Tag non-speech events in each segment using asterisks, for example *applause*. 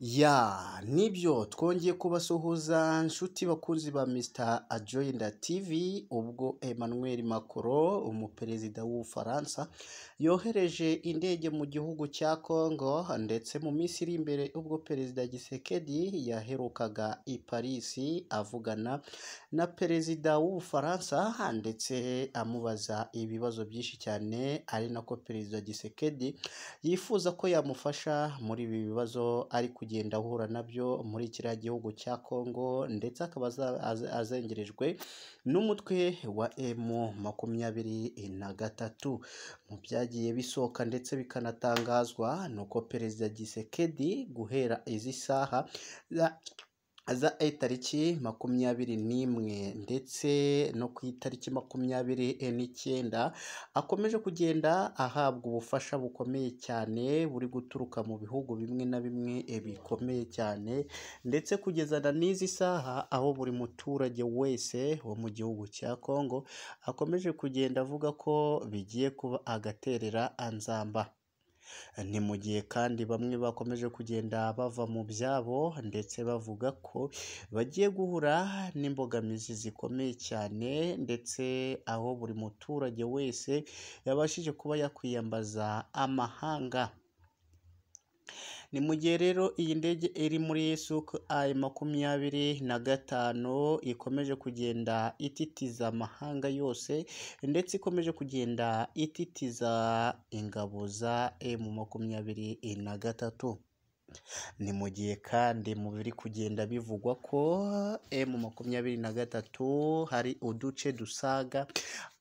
Ya ni byo twongeye kubasuhuza nshuti bakunzi ba Mr Ajoyinda TV ubwo Emmanuel Macron umuperezida w'Ubufaransa yohereje indege mu gihugu cya Congo ndetse mu minsi iri imbere ubwo perezida Gisekedi yaherukaga i Paris avugana na perezida w'Ubufaransa ndetse amubaza ibibazo byinshi cyane ari nako perezida Gisekedi yifuza ko yamufasha muri ibi bibazo ari kugenda ahura na byo muri kiriya gihugu cya Congo ndetse akaba azengerejwe n'umutwe wa M makumyabiri na gatatu. Mu byagiye bisohoka ndetse bikanatangazwa ni uko perezida Gisekedi guhera izi saha za- za tariki makumyabiri n'imwe ndetse no ku itariki makumyabiri n'icyenda akomeje kugenda ahabwa ubufasha bukomeye cyane buri guturuka mu bihugu bimwe na bimwe bikomeye cyane ndetse kugeza na n'izi saha aho buri muturage wese wo mu gihugu cya Congo akomeje kugenda avuga ko bigiye kuba agaterera anzamba. Ni mu gihe kandi bamwe bakomeje kugenda bava mu byabo ndetse bavuga ko bagiye guhura n'imbogamizi zikomeye cyane ndetse aho buri muturage wese yabashije kuba yakwiyambaza amahanga. Ni mu gihe rero iyi ndege iri muri Suk Ai makumyabiri na gatanu ikomeje kugenda ititiza amahanga yose ndetse ikomeje kugenda ititiza ingabo za M makumyabiri na gatatu. Ni mu gihe kandi mu biri kugenda bivugwa ko M makumyabiri na gatatu hari uduce dusaga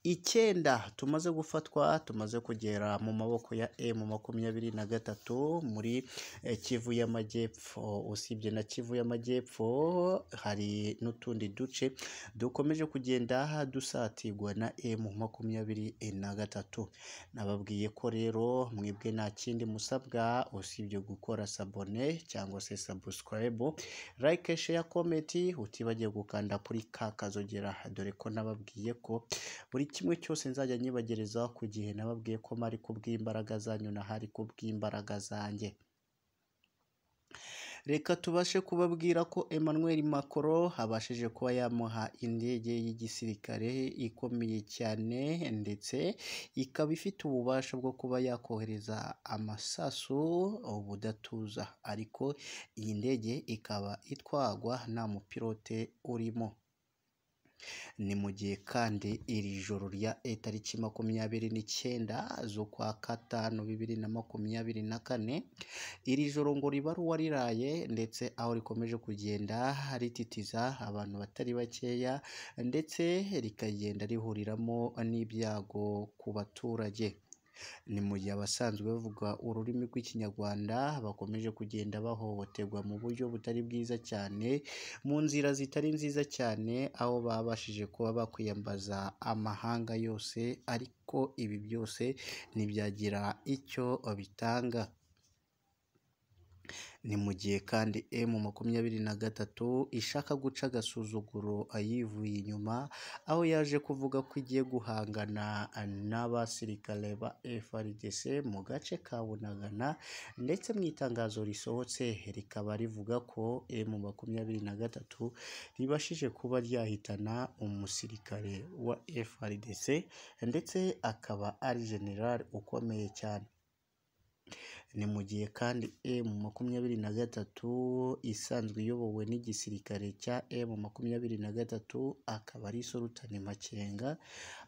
icyenda tumaze gufatwa tumaze kugera mu maboko ya M makumyabiri na gatatu muri eh, Kivu y'Amajyepfo. Usibye na Kivu y'Amajyepfo hari n'utundi duce dukomeje kugenda dusatirwa na M makumyabiri na gatatu. Nababwiye ko rero mwebwe nta kindi musabwa usibye gukora sabone cyangwa se subscribe. Like share comment utibagiye gukanda kuri ka kazogera. Dore ko nababwiye ko buri kimwe cyose nzajya nyibagereza ku gihe nababwiye ko mari kubw'imbaraga zanyu nahari kubw'imbaraga zanjye. Reka tubashe kubabwira ko Emmanuel Macron abashije kuba yamuha indege y'igisirikare ikomeye cyane ndetse ikaba ifite ububasha bwo kuba yakohereza amasasu ubudatuza. Ariko iyi ndege ikaba itwagwa nta mupilote urimo. Ni mu gihe kandi iri joro rya tariki makumyabiri n'icyenda z'ukwa gatanu bibiri na makumyabiri na kane iri joro ngo riba ari uwariraye ndetse aho rikomeje kugenda rititiza abantu batari bakeya ndetse rikagenda rihuriramo n'ibyago ku baturage. Ni mu gihe abasanzwe bavuga ururimi rw'ikinyarwanda bakomeje kugenda bahohoterwa mu buryo butari bwiza cyane mu nzira zitari nziza cyane aho babashije kuba bakwiyambaza amahanga yose ariko ibi byose ntibyagira icyo bitanga. Ni mu gihe kandi M makumyabiri na gatatu ishaka guca agasuzuguro ayivuye inyuma aho yaje kuvuga ko igiye guhangana n'abasirikare ba FARDC mu gace ka Bunagana ndetse mu itangazo risohotse rikaba rivuga ko M makumyabiri na gatatu ribashije kuba ryahitana umusirikare wa FARDC ndetse akaba ari general ukomeye cyane. Ni mu gihe kandi M makumyabiri na gatatu isanzwe iyobowe n'igisirikare cya M makumyabiri na gatatu akaba ari Sultan Makenga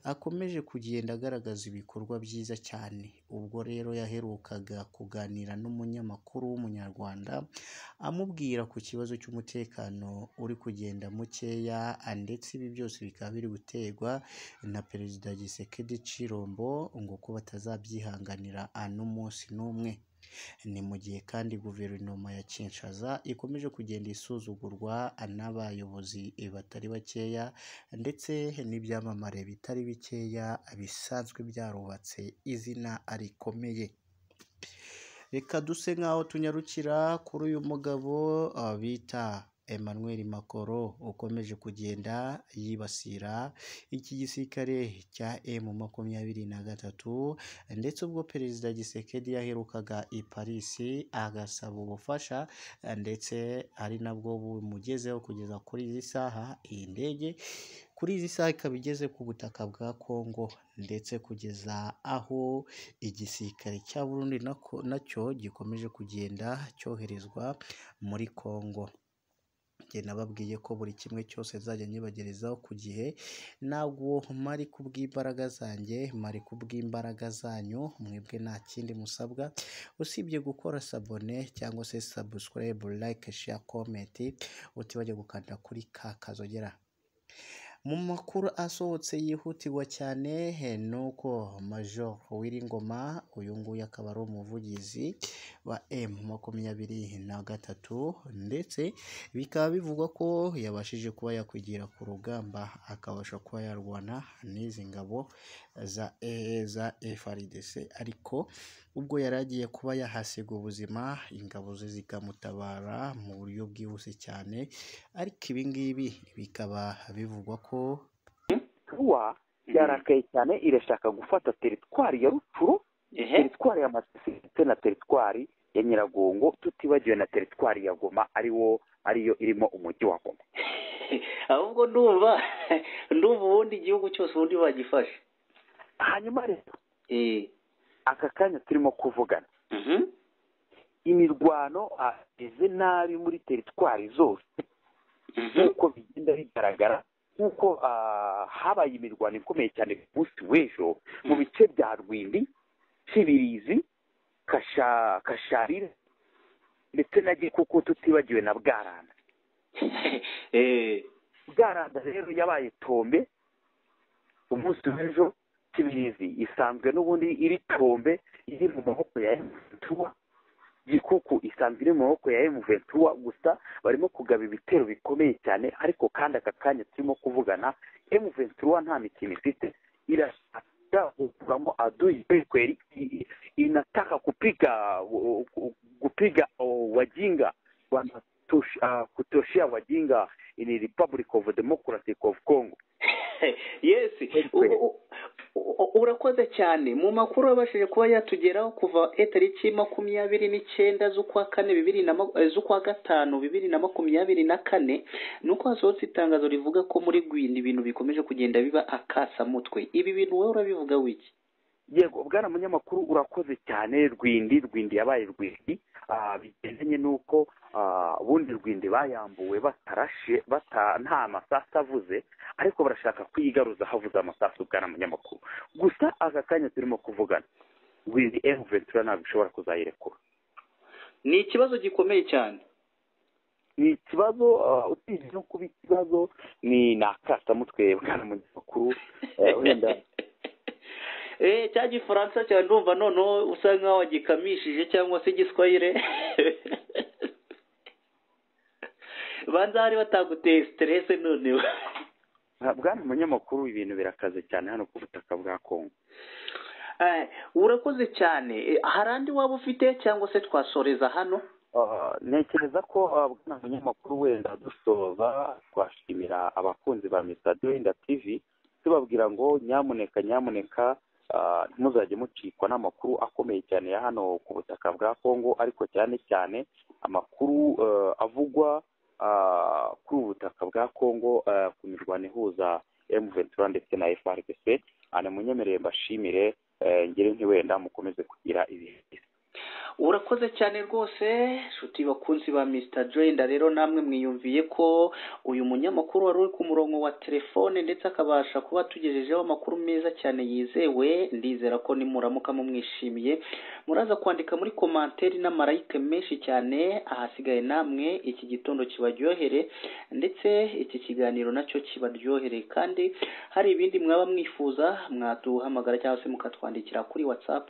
akomeje kugenda agaragaza ibikorwa byiza cyane. Ubwo rero yaherukaga kuganira n'umunyamakuru w'umunyarwanda amubwira ku kibazo cy'umutekano uri kugenda mukeya ndetse ibi byose bikaba biri guterwa na perezida Gisekedi Chirombo ngo ko batazabyihanganira n'umunsi n'umwe. Ni mu gihe kandi guverinoma ya Kinshasa ikomeje kugenda isuzugurwa n'abayobozi batari bakeya ndetse n'ibyamamare bitari bikeya bisanzwe byarubatse izina rikomeye reka duse nk'aho tunyarukira kuri uyu mugabo ah, bita Emmanuel Macron ukomeje kugenda yibasira iki gisirikare cya M makumyabiri na gatatu ndetse ubwo perezida Gisekedi yaherukaga i Paris agasaba ubufasha ndetse ari nabwo bumugezeho kugeza kuri izi saha. Iyi ndege kuri izi saha ikaba igeze ku butaka bwa Congo ndetse kugeza aho igisirikare cya Burundi na cyo gikomeje kugenda cyoherezwa muri Congo. Njye nababwiye ko buri kimwe cyose nzajya nyibagerezaho ku gihe. Ntabwo mari kubw'imbaraga zanjye mari kubw'imbaraga zanyu mwebwe nta kindi musabwa. Usibye gukora sabone cyangwa se subscribe like share comment utibajya gukanda kuri ka kazogera. Mu makuru asohotse yihutirwa cyane ni uko major Uwiringoma uyu nguyu akaba ari umuvugizi wa M makumyabiri na gatatu ndetse bikaba bivugwa ko yabashije kuba yakwigira ku rugamba akabasha kuba yarwana n'izi ngabo za E- za FARDC ariko ubwo yari agiye kuba yahasiga ubuzima ingabo ze zikamutabara mu buryo bwihuse cyane ariko ibi ngibi bikaba bivugwa ko tuwa yarakaye cyane irashaka gufata teritwari ya rucuru teritwari ya masisi ndetse na teritwari ya nyiragongo tutibagiwe na teritwari ya goma ari wo ariyo irimo umujyi wa goma. *laughs* Ahubwo ndumva ndumva ubundi igihugu cyose ubundi bagifashe. Hanyuma rero eh. aka kanya turimo kuvugana. Mhm. Imirwano ameze nabi muri teritwari zose. Mhm. Nk'uko bigenda bigaragara nk'uko ah, habaye imirwano ikomeye cyane ku munsi w'ejo mu bice bya rwindi kibirizi kasha kasharire ndetse na gikuku tutibagiwe na bwaranda. *laughs* Eh. Bwaranda rero yabaye tombe umunsi w'ejo kibirizi isanzwe n'ubundi iri tombe iri mu maboko ya emuventura gikuku isanzwe iri mu maboko ya emuventura gusa barimo kugaba ibitero bikomeye cyane ariko kandi aka kanya turimo kuvugana emuventura nta mikino ifite. Irashaka adui kweli inataka kupiga kupiga wajinga kutoshea wajinga in republic of democratic of congo. *laughs* Yes. U- u- u- urakoze cyane. Mu makuru wabashije kuba yatugeraho kuva tariki makumyabiri n'icyenda z'ukwa kane bibiri na eh, z'ukwa gatanu bibiri na makumyabiri na kane ni uko hasohotse itangazo rivuga ko muri gwini ibintu bikomeje kugenda biba akasamutwe ibi bintu wowe urabivuga wiki? Yego bwana munyamakuru urakoze cyane rwindi rwindi yabaye rwindi. Ah, bigendanye n'uko ah, ubundi rwindi bayambuwe batarashe bata nta masasu avuze ariko barashaka kwigaruza havuze amasasu bwana munyamakuru gusa aka kanya turimo kuvugana. Rwindi emu ventura ntabwo ishobora kuzayirekura. Ni ikibazo gikomeye cyane. Ni ikibazo ah, usibye no kuba ikibazo ni ni akasamutwe bwana munyamakuru eh, wenda cya gifaransa cyawe ndumva noneho usa nkaho wagikamishije cyangwa se igiswahire *laughs* banza hari bataguteye siterese noneho. Bwana munyamakuru ibintu birakaze cyane hano ku butaka bwa kongo Eh, urakoze cyane. Eh, hari andi waba ufite cyangwa se twasoreza hano? Ah, ntekereza ko ah, bwana munyamakuru wenda dusoza twashimira abakunzi ba. Doinda TV tubabwira ngo nyamuneka nyamuneka ah, ntimuzajye mucikwa n'amakuru akomeye cyane ya hano ku butaka bwa Kongo ariko cyane cyane amakuru ah, avugwa ah, kuri ubu butaka bwa Kongo ah, ku mirwano ihuza M23 ndetse na FRDC ane munyemerere mbashimire eh, ngire ntiwenda mukomeze kugira ibihe. Urakoze cyane rwose nshuti bakunzi ba Mr. Joyenda rero namwe mwiyumviye ko uyu munyamakuru wari uri ku murongo wa telefone ndetse akabasha kuba atugejejeho amakuru meza cyane yizewe ndizera ko nimuramuka mumwishimiye muraza kwandika muri komanteri n'amarayike menshi cyane ahasigaye namwe iki gitondo kibaryohere ndetse iki kiganiro na cyo kibaryohere kandi hari ibindi mwaba mwifuza mwaduhamagara cyangwa se mukatwandikira kuri whatsapp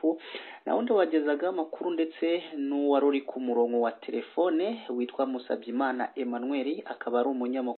na wundi wagezagaho amakuru ndetse n'uwari uri ku murongo wa telefone witwa Musabyimana Emmanuel akaba ari umunyamakuru